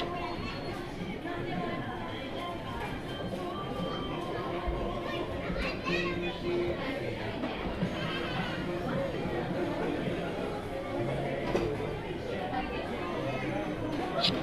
you you